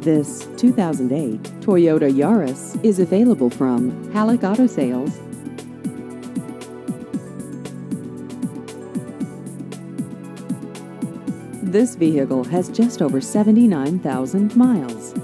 This 2008 Toyota Yaris is available from Halleck Auto Sales. This vehicle has just over 79,000 miles.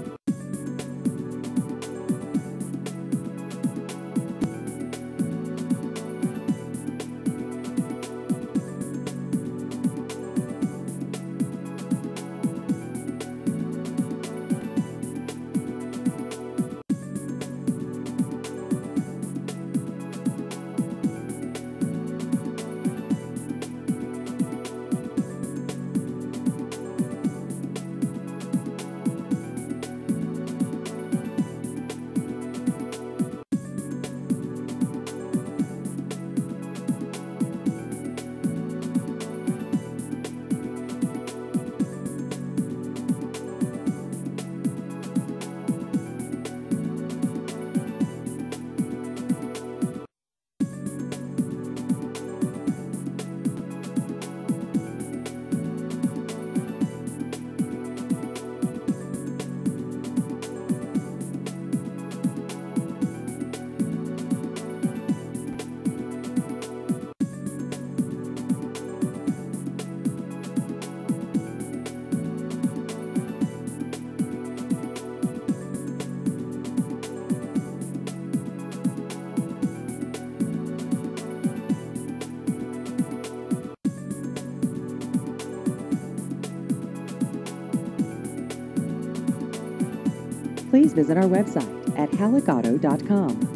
Please visit our website at halleckauto.com.